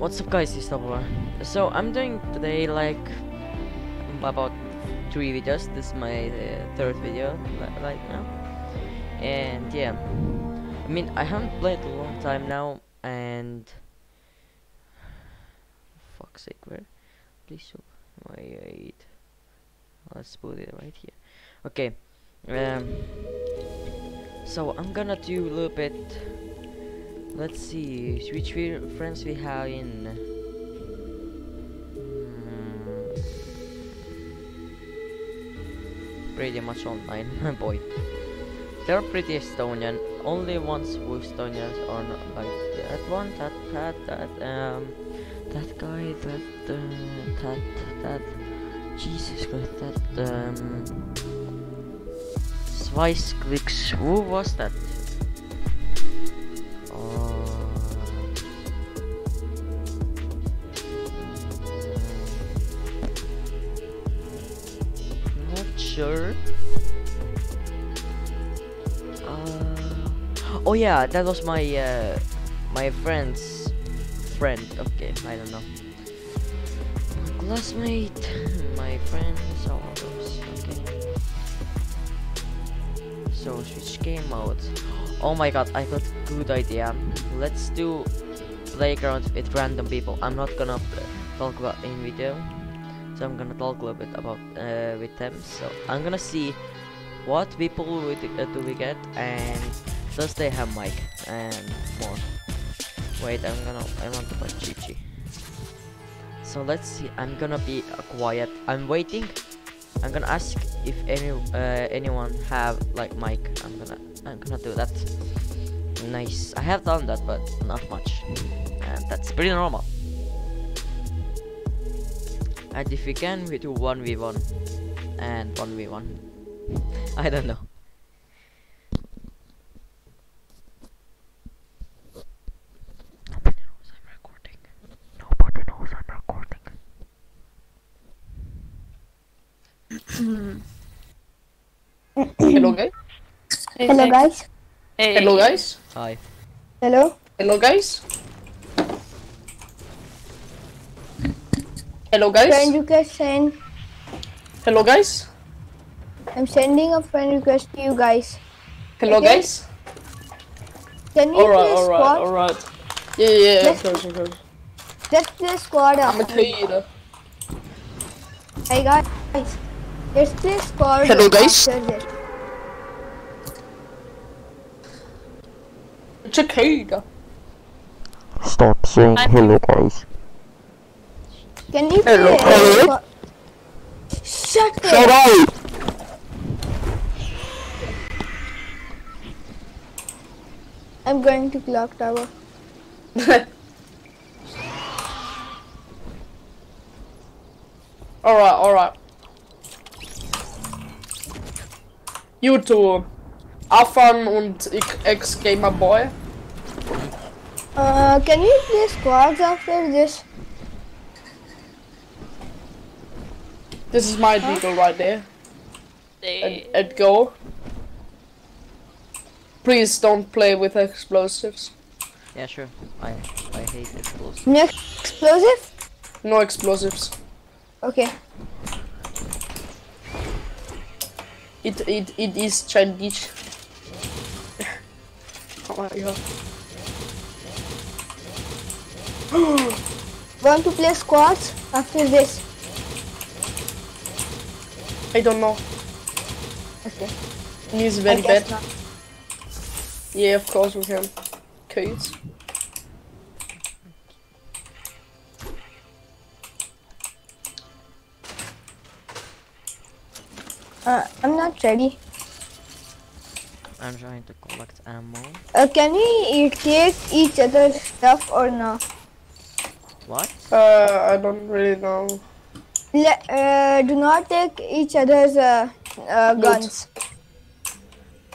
What's up guys, it's Double So I'm doing today like about three videos. This is my uh, third video right now. And yeah, I mean I haven't played a long time now and fuck's sake, where? Please wait. Let's put it right here. Okay. Um. So I'm gonna do a little bit Let's see which friends we have in. Hmm. Pretty much online, boy. They're pretty Estonian. Only ones who Estonians are not like that one, that, that, that, um, that guy, that, uh, that, that. Jesus Christ, that, um. Clicks. Who was that? Sure. Uh, oh yeah, that was my uh, my friend's friend. Okay, I don't know. My classmate, my friends, all those. Okay. So switch game mode. Oh my god, I got good idea. Let's do playground with random people. I'm not gonna talk about in video, so I'm gonna talk a little bit about uh, with them. So I'm gonna see what people we do, uh, do we get and does they have mic and more. Wait, I'm gonna I want to play Chichi. So let's see. I'm gonna be uh, quiet. I'm waiting. I'm gonna ask if any uh, anyone have like mic. I'm gonna I'm gonna do that. Nice. I have done that, but not much. And that's pretty normal. And if we can, we do 1v1 and 1v1. I don't know. Nobody knows I'm recording. Nobody knows I'm recording. Hello guys. Hello guys. Hey. Hello guys. Hi. Hello. Hello guys. Hello guys. Friend request send. Hello guys. I'm sending a friend request to you guys. Hello Okay. guys. Can we Alright, play alright, squad? alright. Yeah, yeah, yeah, of Let's- course, of course. Let's play squad I'm a after. kid. Hey guys. Let's play squad Hello, guys. It's a kid. Stop saying hello guys. Can you play Hello, hello. squad? Shut Shut up. up. I'm going to clock tower. alright, alright. You two. Afan und Ex-Gamer Boy. Uh, can you play squads after this? This is my deagle right there. And, and go. Please don't play with explosives. Yeah, sure. I I hate explosives. Next explosive? No explosives. Okay. It it it is childish. oh my god. Want to play squads after this? I don't know. Okay. It is I very bad. not. Yeah, of course we can. Kids. Uh, I'm not ready. I'm trying to collect ammo. Uh, can we take each other's stuff or no? What? Uh, I don't really know. Le- uh, do not take each other's uh, uh, guns.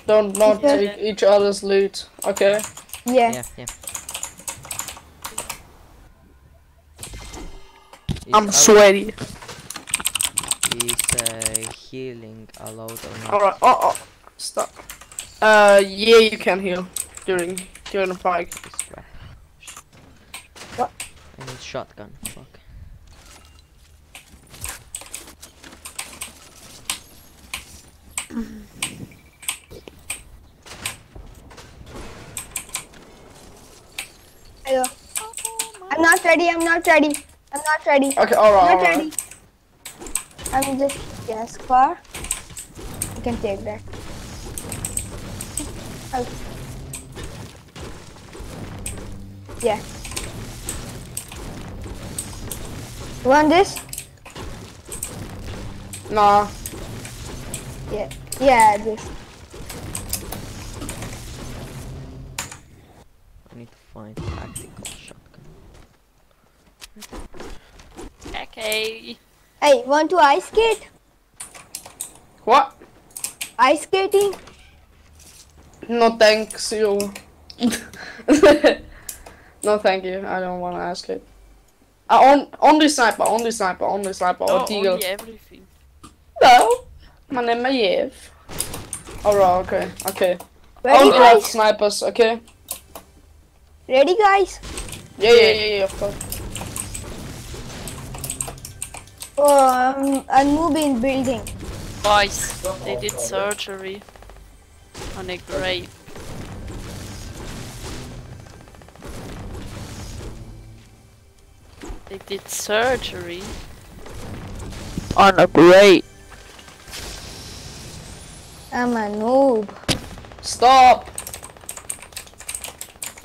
Don't not Okay. take each other's loot. Okay. Yeah. Yeah, yeah. I'm sweaty. Is uh, healing allowed or not? Alright. Oh, oh. Stop. Uh, yeah, you can heal during during the fight. What? way. I need shotgun. Fuck. Hello. I'm not ready. I'm not ready. I'm not ready. Okay, alright, I'm Not ready. I'm just yes, car. You can take that. Oh. Yeah. You want this? Nah. Yeah. Yeah, this. I need to find tactical shotgun. Okay. Hey, want to ice skate? What? Ice skating? No thanks you. no thank you. I don't wanna ask it. Uh, on only sniper, only sniper, only sniper, Oh, or deagle. only everything. Hello, my name is Yev. Alright, okay, okay. Ready, Only have guys? snipers, okay? Ready, guys? Yeah, yeah, yeah, yeah, of course. Oh, um, I'm moving building. Boys, they did surgery on a grave. They did surgery on a grave. I'm a noob. Stop!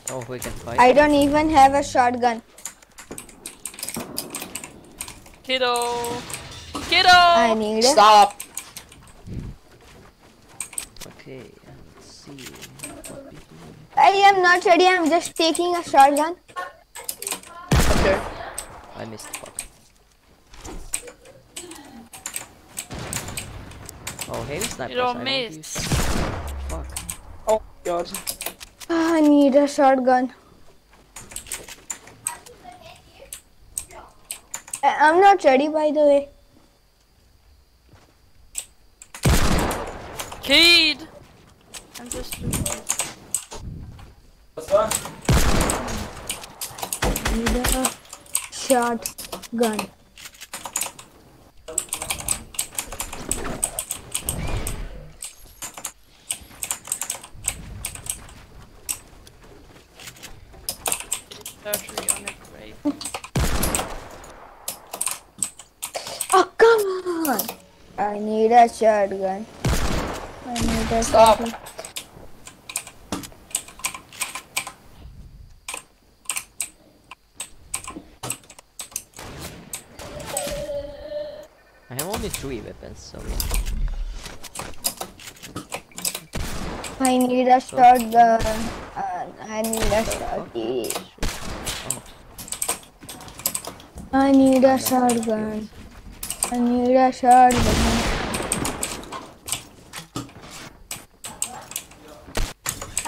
Oh, we can fight. I don't even have a shotgun. Kiddo! Kiddo! I need it. Stop! Okay, let's see what. I am not ready. I'm just taking a shotgun. Okay. I missed. Oh, heavy snipers. You don't miss. Fuck. Oh god. Ah, I need a shotgun. I- I'm not ready, by the way. Kid! I'm just doing Need a shotgun. surgery on a grave. Oh, come on! I need a shotgun. I need a Stop. shotgun. I have only three weapons, so yeah. I need a shotgun. Uh, I need a shotgun. Oh, I need a shotgun. I need a shotgun.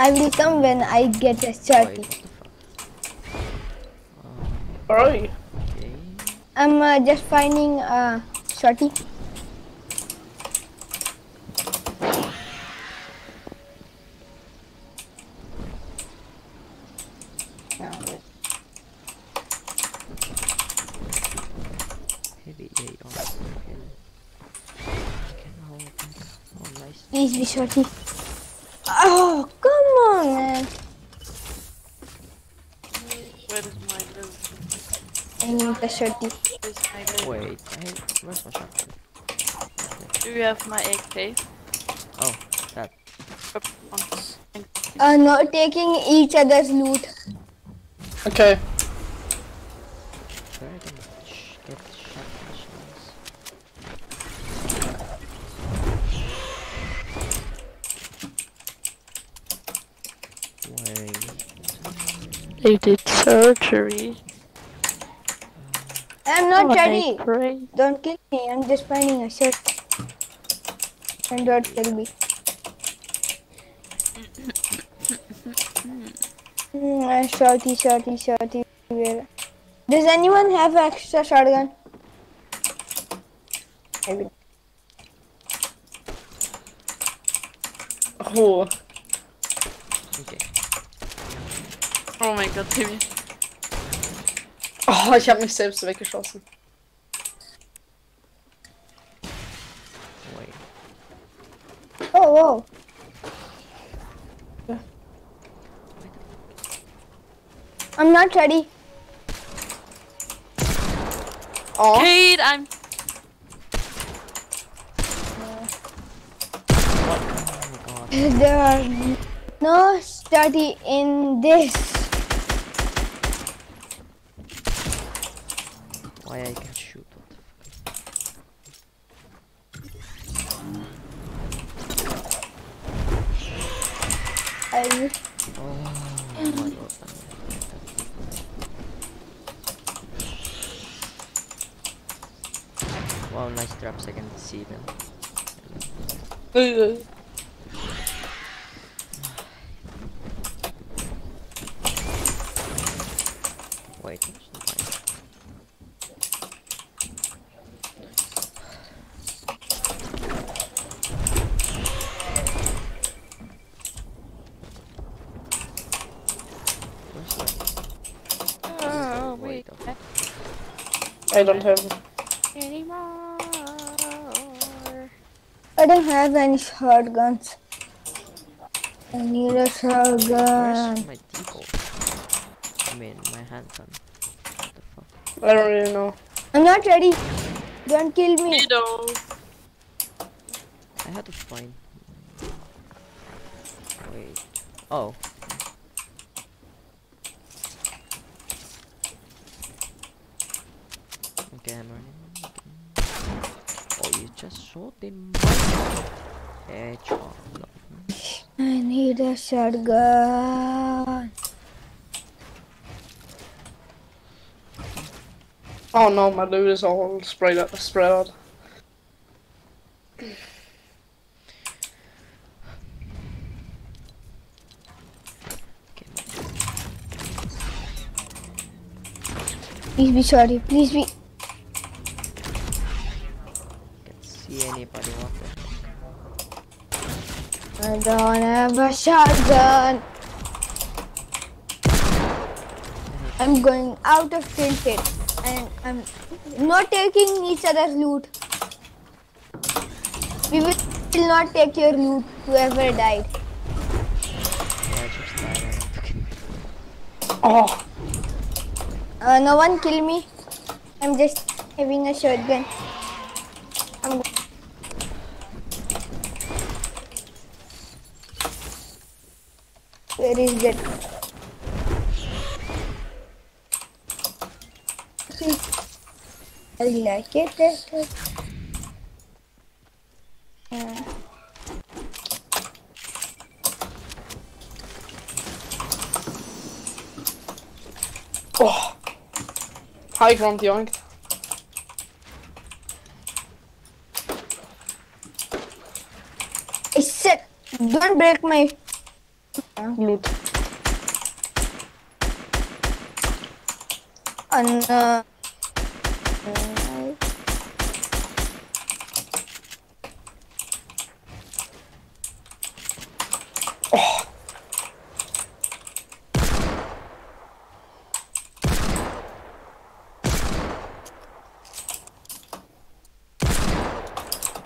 I will come when I get a wait, shotty. what the fuck? Alright. Okay. I'm uh, just finding a shotty. Heavy AR. Okay. I can hold it. Oh, nice. Please be shotty. Oh, come on, man. Where is my loot? I need a shotty. Where's my loot? Wait, I, where's my shotgun? Do you have my AK? Oh, that. Up once. Thank you. Uh, not taking each other's loot. Okay. Where can I sh get shotgun shells? Wait. They did surgery I'm not on ready. Don't kill me. I'm just finding a shirt. And don't kill me. Hmm, uh, shorty, shorty, shorty. Where? Does anyone have extra shotgun? I will. Oh. Oh my god, Timmy. Oh, ich habe mich selbst weggeschossen. Wait. Oh, whoa. I'm not ready. Oh, Kate, I'm. Oh my god. There are no study in this. Why I can shoot? What the fuck? I Oh my god. Wow, nice traps. I can see them. uh, Wait, it's not mine. Where's that? Oh, Wait, okay. I don't have. anymore. I don't have any shotguns. I need a shotgun. Where's my default? I mean, my handgun. What the fuck? I don't really know. I'm not ready. Don't kill me. Widow. I had to find. Wait. Oh. Okay, I'm. Oh, you just shot him. Headshot. No. I need a shotgun. Oh no, my loot is all spread out. Spread out. Please be sorry. Please be. can't see anybody. What the heck? I don't have a shotgun. I'm going out of tilted and I'm not taking each other's loot. We will not take your loot, whoever died. Yeah, just died. I don't fucking- Oh, Uh, no one kill me. I'm just having a shotgun. I'm go- Is that? I like it. Yeah. oh. High ground yoinked. I said, don't break my. Loot. Oh no.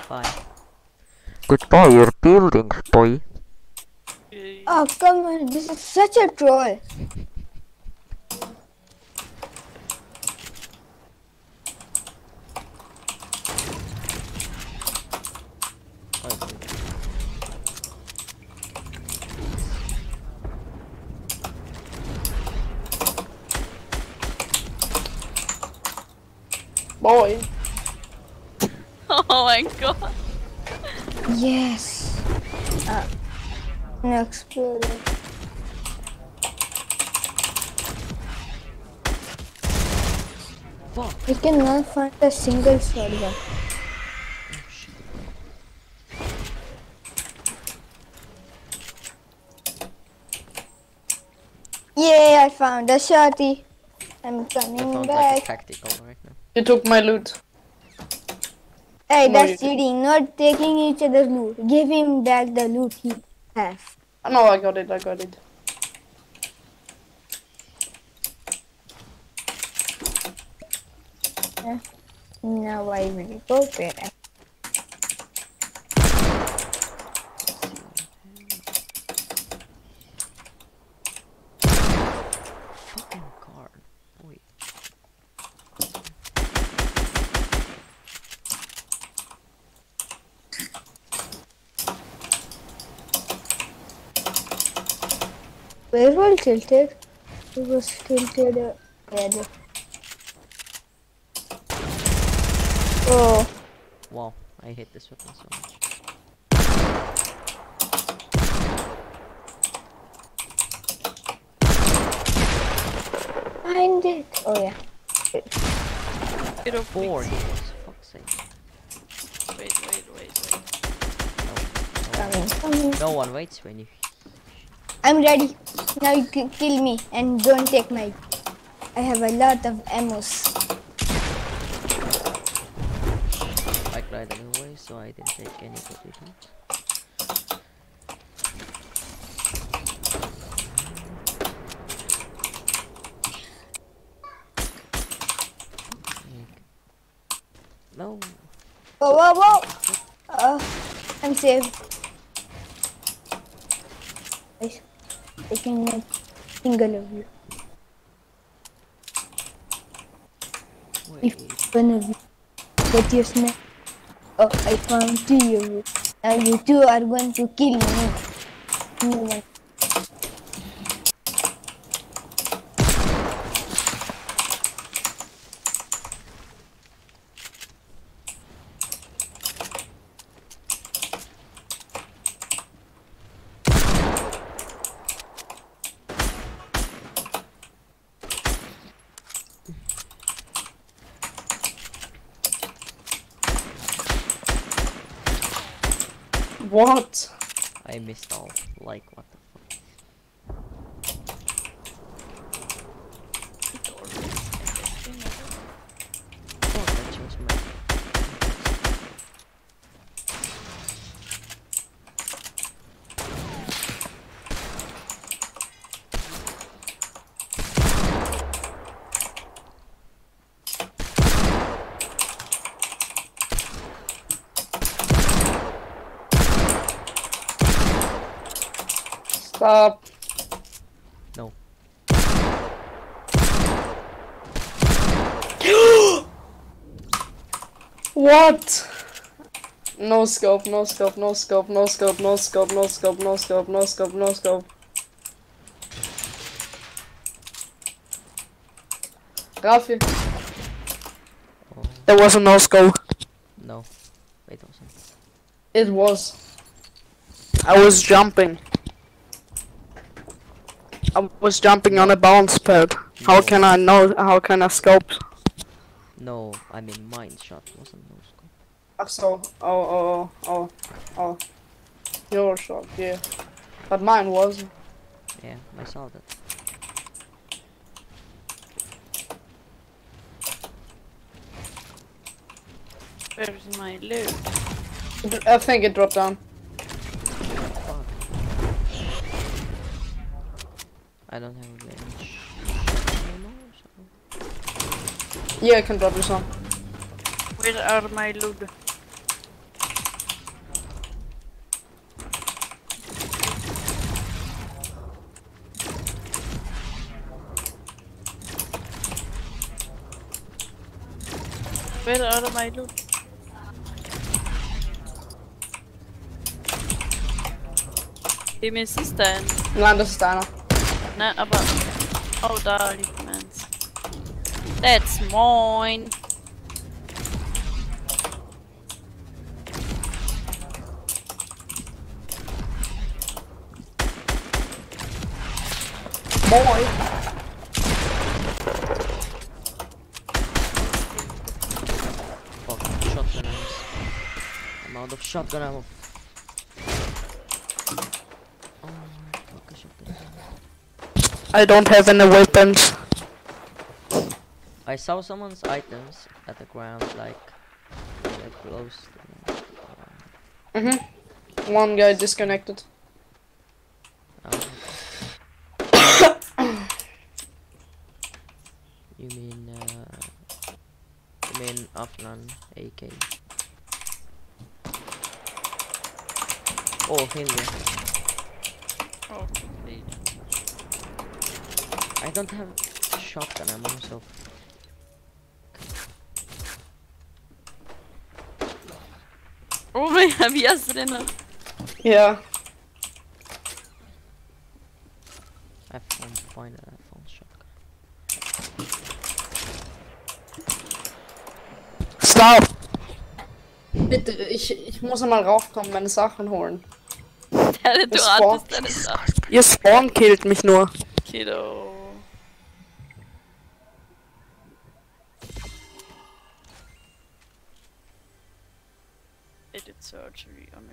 Bye. Goodbye your buildings, come on, this is such a troll. Oh, Boy. Oh my god. Yes. Uh, an exploder. Fuck. I cannot find a single shotgun. Oh, shit. Yay, I found a shotty. I'm I coming found like a back. tactical right now. You took my loot. hey, No, that's cheating. Not taking each other's loot. Give him back the loot he has. Oh, no, I got it. I got it. Now I will go. Boy. Where was tilted? It was tilted. Uh, yeah, there. Oh, Wow, I hate this weapon so much. find it. Oh yeah. Get up, Four wait, hits, fuck's sake. wait, wait, wait, wait. Coming, coming. No one waits when you. I'm ready. Now you can kill me and don't take my. I have a lot of ammos. So I didn't take any position. No, Whoa, whoa, whoa! Uh, I'm safe. Guys, I can make single of you. wait. If one of you get your snap. Oh, I found you. Now you two are going to kill me. Hmm. What? I missed all. Like, what the fuck? Fuck, I changed my. Stop. No. What? No scope, no scope, no scope, no scope, no scope, no scope, no scope, no scope, no scope. Rafi, Oh, there was a no scope. no. Wait a second. It was. I was jumping. I was jumping on a bounce pad. How can I know? How can I scope? No, I mean mine shot wasn't no scope. I saw. Oh, oh, oh, oh, oh. Your shot, yeah. But mine was. Yeah, I saw that. Where's my loot? I think it dropped down. I don't have range Yeah, I can drop you some. Where are my loot? Where are my loot? Eben ist es denn? Nein, das ist einer. Oh, da That's mine. Boy! Fuck, shotgun ammo. I'm out of shotgun ammo. My fuck, a shotgun ammo. I don't have any weapons. I saw someone's items at the ground, like, like close to me. Mm-hmm. One guy disconnected. Oh, you mean, uh, min Afnan AK. Oh, Hindi. Oh. I don't have shotgun ammo, so Oh mein Gott, wie hast du denn das? Ja. F1 Freunde, F1 Shotgun. Stop! Bitte, ich, ich muss mal raufkommen, meine Sachen holen. Der, du hattest deine Sachen. Ihr Spawn killt mich nur. Kiddo. Surgery on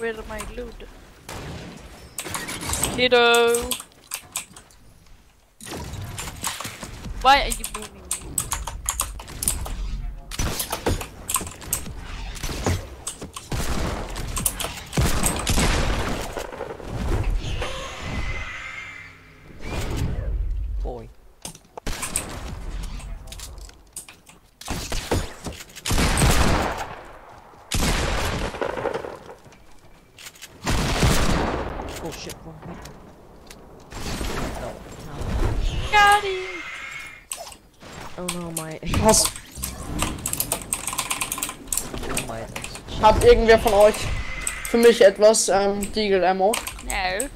Where am I loot? Kiddo! Why are you moving hat irgendwer von euch für mich etwas ähm, Deagle Ammo? No.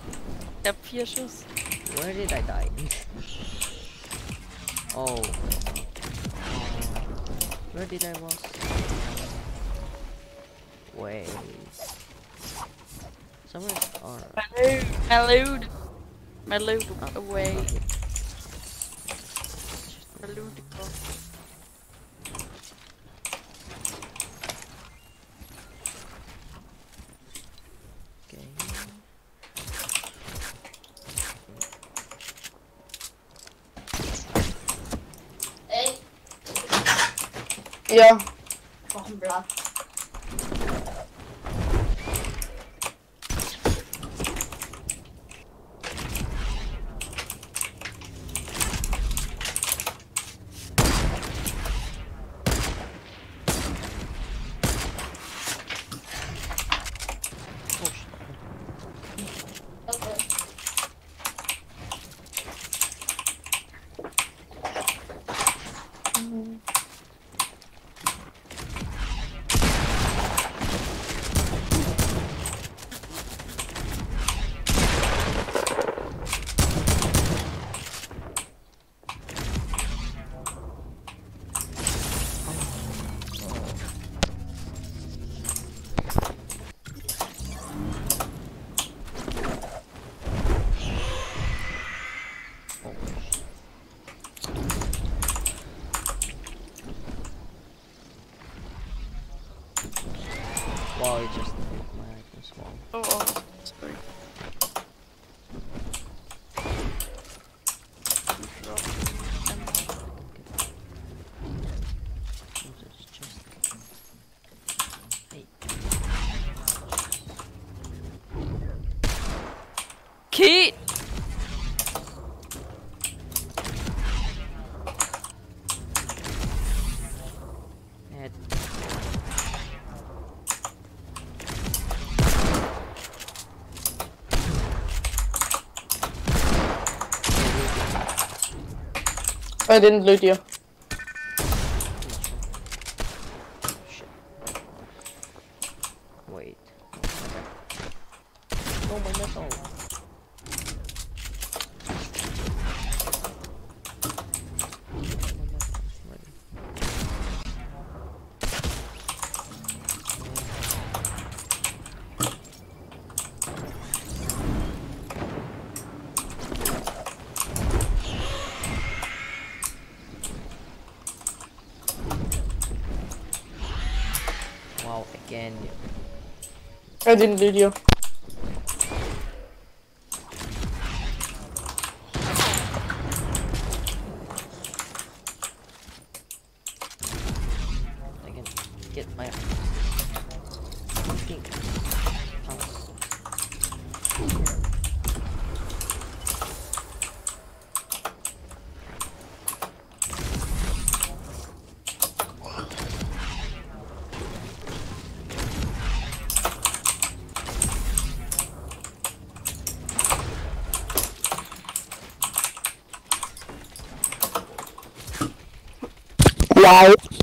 Ich hab vier Schuss. Where did I die? oh. Where did I was? Wait. Somewhere or My loot! My loot away. Ja. it's just I didn't loot you. Shit. Wait. Oh my missile. den Video. life.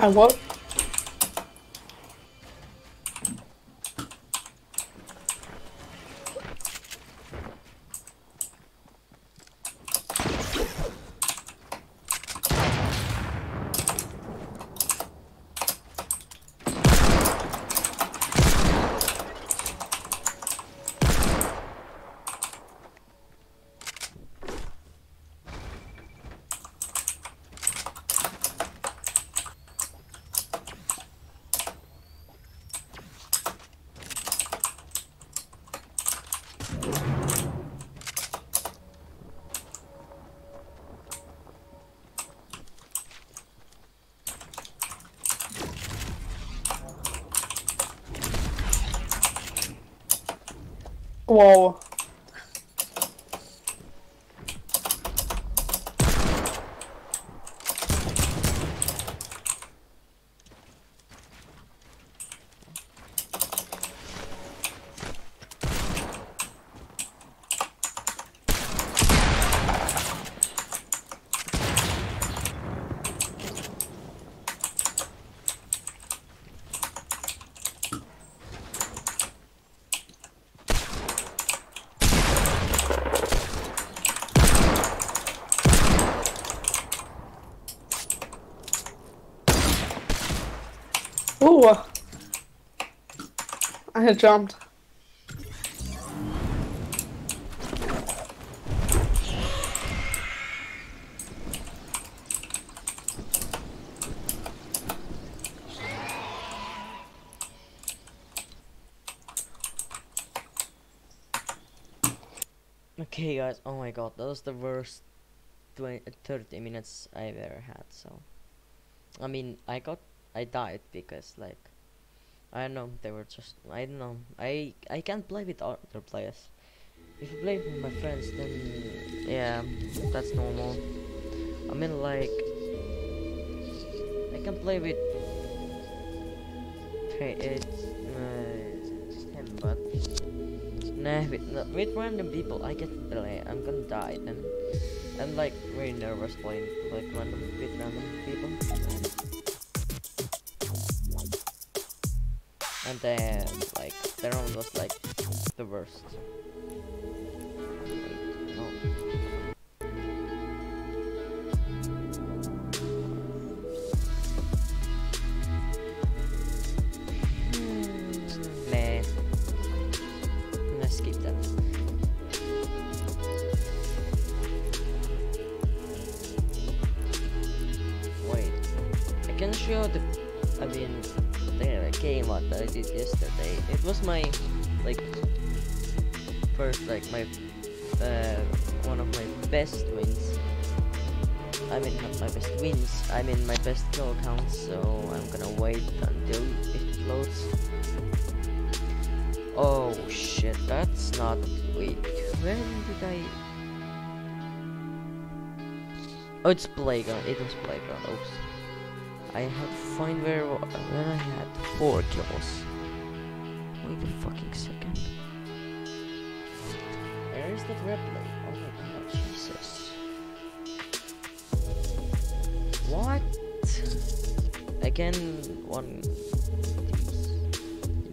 I what? Wow. Jumped. Okay, guys. Oh my god, that was the worst 20, 30 minutes I've ever had. So, I mean, I got, I died because like, I don't know, they were just, I don't know, I, I can't play with other players. If you play with my friends, then yeah, that's normal. I mean, like, I can play with, hey, it's uh, him, but. Nah, with, with random people, I get like, I'm gonna die then. I'm like very nervous playing like random with random people. And then like the round was like the worst. No. Hmm. Let's skip that. Wait, I can show the. I mean, the game what I did yesterday. It was my like first like my uh, one of my best wins. I mean not my best wins. I mean my best kill counts. So I'm gonna wait until it loads. Oh shit, that's not. Wait, when did I? Oh, it's playground. It was playground. Oops. I had find where wa- I had four kills. Wait a fucking second. Where is that replay? Oh my god, Jesus. What? Again, one.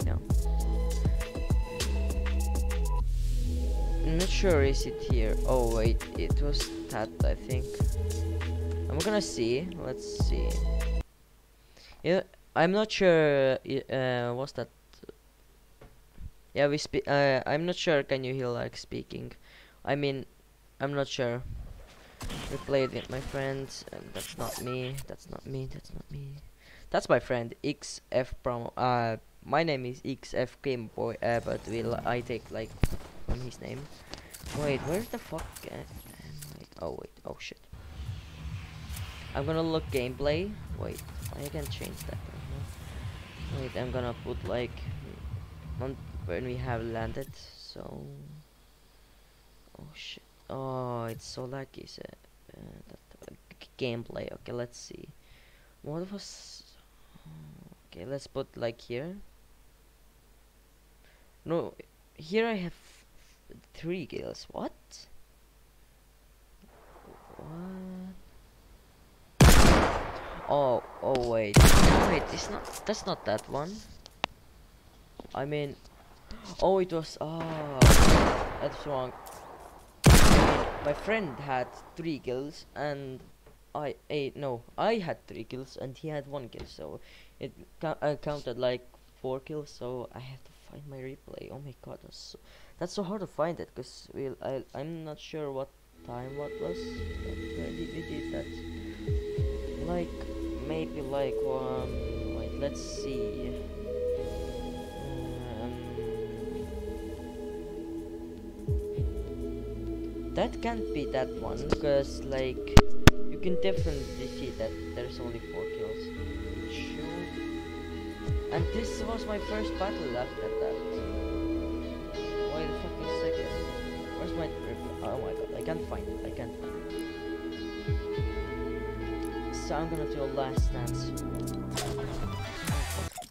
No. I'm not sure is it here. Oh wait, it was that I think. I'm gonna see. Let's see. I'm not sure. Uh, what's that? Yeah, we speak. Uh, I'm not sure. Can you hear like speaking? I mean, I'm not sure. We played with my friends, and that's not me. That's not me. That's not me. That's my friend XF Promo. Uh, my name is XF Game Boy. Uh, but will I take like from his name? Wait, where the fuck? Uh? Oh wait. Oh shit. I'm gonna look gameplay. Wait, I can change that. Wait, I'm gonna put like when we have landed. So. Oh shit. Oh, it's so lucky. So, uh, that, uh, gameplay. Okay, let's see. What was? Okay, let's put like here. No, here I have three kills. What? What? Oh, oh wait, wait, it's not. That's not that one. I mean, oh, it was. Oh, that's wrong. My friend had three kills, and I, eh, no, I had three kills, and he had one kill. So it uh, counted like four kills. So I have to find my replay. Oh my god, that's so, that's so hard to find it, cause we, I, I'm not sure what time what was. But we did that? Like maybe like one. Wait, let's see. Um, that can't be that one because like you can definitely see that there's only four kills. And this was my first battle after that. Why the fuck is my oh my god, I can't find it. I can't find it. So I'm gonna do a last dance.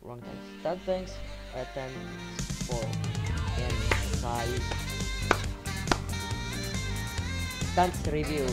Wrong dance. That thanks. Uh, ten for in size. Dance review.